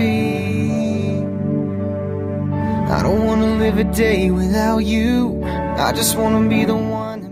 Happy. I don't wanna live a day without you. I just wanna be the one.